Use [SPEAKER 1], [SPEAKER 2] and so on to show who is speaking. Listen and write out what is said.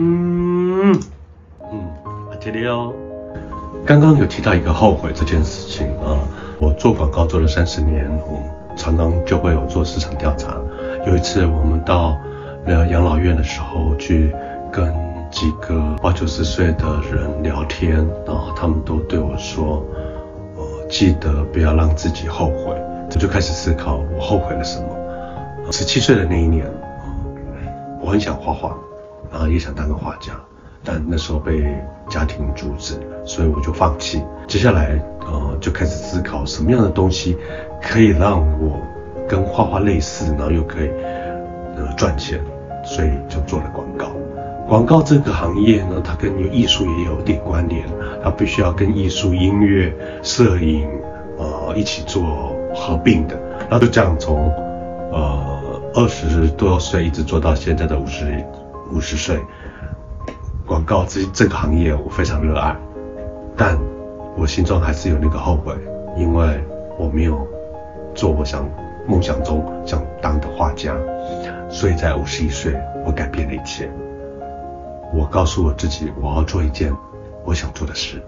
[SPEAKER 1] 嗯嗯，阿杰里哦，刚刚有提到一个后悔这件事情啊，我做广告做了三十年，我常常就会有做市场调查。有一次我们到呃养老院的时候，去跟几个八九十岁的人聊天，然后他们都对我说，呃，记得不要让自己后悔。我就开始思考，我后悔了什么？十七岁的那一年，我很想画画，然后也想当个画家，但那时候被家庭阻止，所以我就放弃。接下来，呃，就开始思考什么样的东西可以让我跟画画类似，然后又可以呃赚钱，所以就做了广告。广告这个行业呢，它跟艺术也有点关联，它必须要跟艺术、音乐、摄影，呃，一起做合并的。那就这样从，呃。二十多岁一直做到现在的五十五十岁，广告这这个行业我非常热爱，但我心中还是有那个后悔，因为我没有做我想梦想中想当的画家，所以在五十一岁我改变了一切，我告诉我自己我要做一件我想做的事。